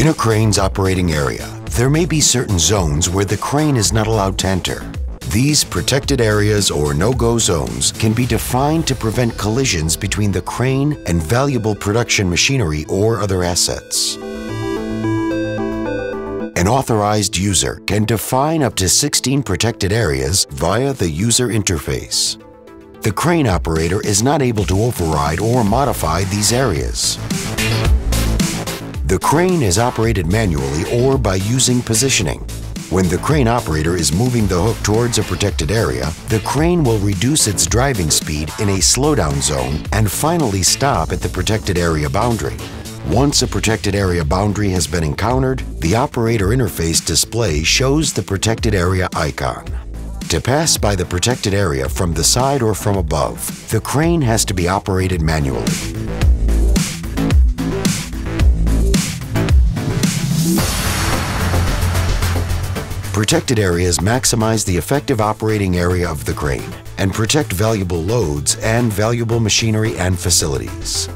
In a crane's operating area, there may be certain zones where the crane is not allowed to enter. These protected areas or no-go zones can be defined to prevent collisions between the crane and valuable production machinery or other assets. An authorized user can define up to 16 protected areas via the user interface. The crane operator is not able to override or modify these areas. The crane is operated manually or by using positioning. When the crane operator is moving the hook towards a protected area, the crane will reduce its driving speed in a slowdown zone and finally stop at the protected area boundary. Once a protected area boundary has been encountered, the operator interface display shows the protected area icon. To pass by the protected area from the side or from above, the crane has to be operated manually. Protected areas maximize the effective operating area of the crane and protect valuable loads and valuable machinery and facilities.